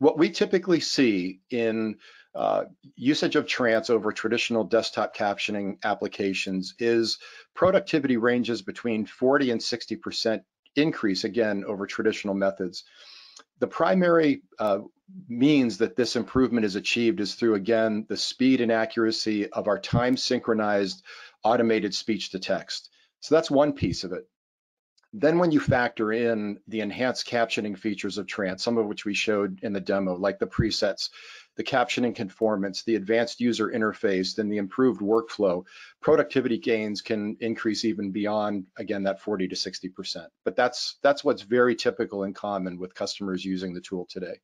what we typically see in uh, usage of Trance over traditional desktop captioning applications is productivity ranges between 40 and 60% increase, again, over traditional methods. The primary uh, means that this improvement is achieved is through, again, the speed and accuracy of our time synchronized automated speech to text. So that's one piece of it. Then when you factor in the enhanced captioning features of Trance, some of which we showed in the demo, like the presets, the captioning conformance, the advanced user interface, then the improved workflow, productivity gains can increase even beyond, again, that 40 to 60%. But that's, that's what's very typical and common with customers using the tool today.